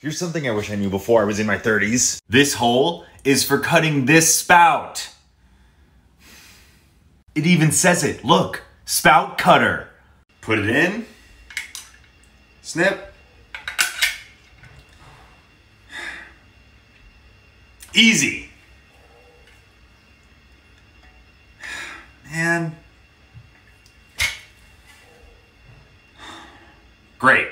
Here's something I wish I knew before I was in my 30s. This hole is for cutting this spout. It even says it. Look, spout cutter. Put it in. Snip. Easy. Man. Great.